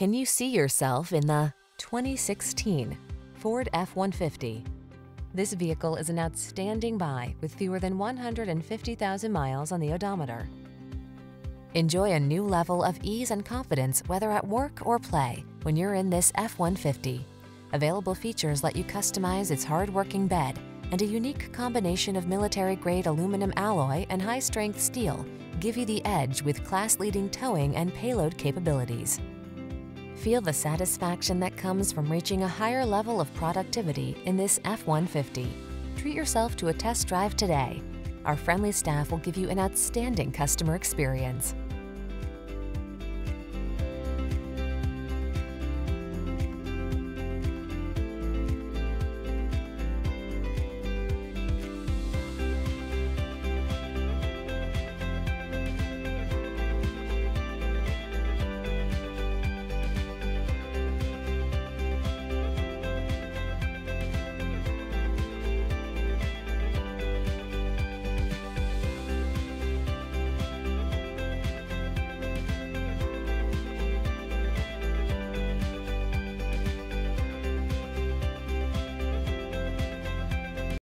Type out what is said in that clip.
Can you see yourself in the 2016 Ford F-150? This vehicle is an outstanding buy with fewer than 150,000 miles on the odometer. Enjoy a new level of ease and confidence whether at work or play when you're in this F-150. Available features let you customize its hard-working bed and a unique combination of military-grade aluminum alloy and high-strength steel give you the edge with class-leading towing and payload capabilities. Feel the satisfaction that comes from reaching a higher level of productivity in this F-150. Treat yourself to a test drive today. Our friendly staff will give you an outstanding customer experience.